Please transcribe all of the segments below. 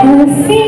I'll see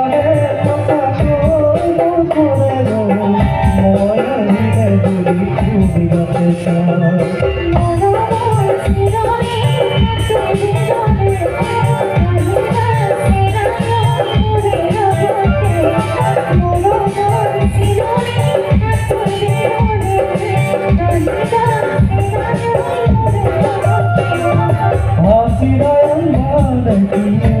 চিরায়ণ ভালো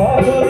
Yeah.